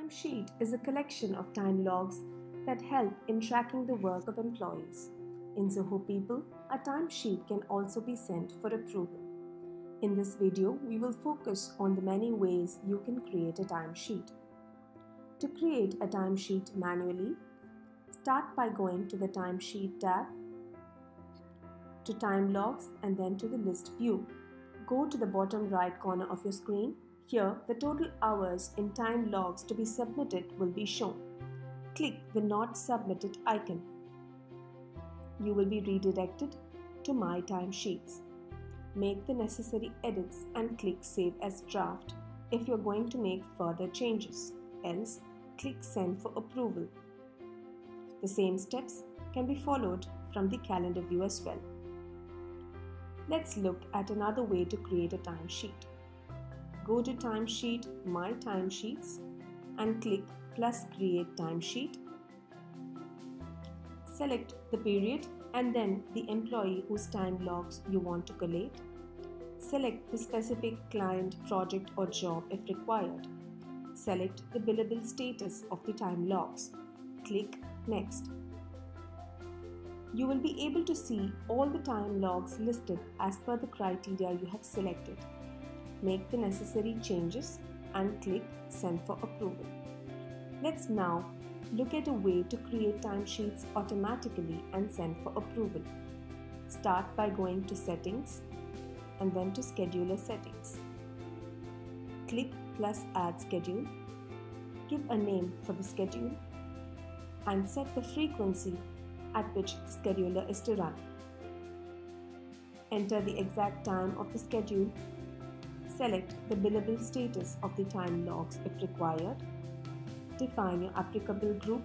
Timesheet is a collection of time logs that help in tracking the work of employees. In Zoho People, a timesheet can also be sent for approval. In this video, we will focus on the many ways you can create a timesheet. To create a timesheet manually, start by going to the Timesheet tab, to Time Logs and then to the List View. Go to the bottom right corner of your screen here, the total hours in time logs to be submitted will be shown. Click the Not Submitted icon. You will be redirected to My Timesheets. Make the necessary edits and click Save as Draft if you're going to make further changes. Else, click Send for approval. The same steps can be followed from the calendar view as well. Let's look at another way to create a timesheet go to Timesheet, My Timesheets and click plus Create Timesheet. Select the period and then the employee whose time logs you want to collate. Select the specific client, project or job if required. Select the billable status of the time logs. Click Next. You will be able to see all the time logs listed as per the criteria you have selected make the necessary changes and click Send for approval. Let's now look at a way to create timesheets automatically and send for approval. Start by going to Settings and then to Scheduler Settings. Click plus Add Schedule. Give a name for the schedule and set the frequency at which the scheduler is to run. Enter the exact time of the schedule Select the billable status of the time logs if required. Define your applicable group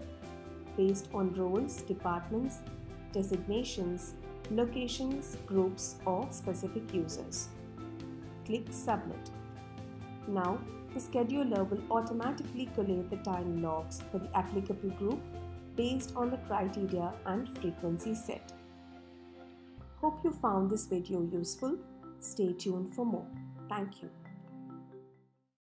based on roles, departments, designations, locations, groups, or specific users. Click Submit. Now, the scheduler will automatically collate the time logs for the applicable group based on the criteria and frequency set. Hope you found this video useful. Stay tuned for more. Thank you.